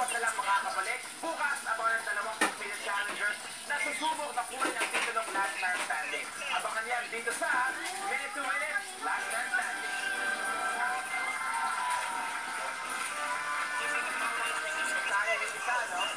apat na makakabalik. Bukas, abangan ang dalawang Pilipinas challengers na susubok na kunin ang titulong Last Man Standing. Abangan yan dito sa Minute to Minute Last Man Standing. Tayo yung isa, no?